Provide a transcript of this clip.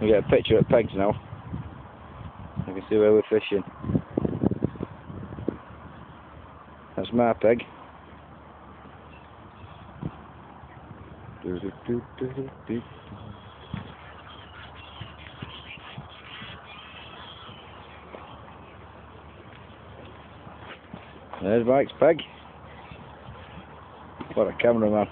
We get a picture at Pegs now. You can see where we're fishing. That's my peg. There's Mike's peg. What a cameraman.